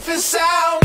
life is sound.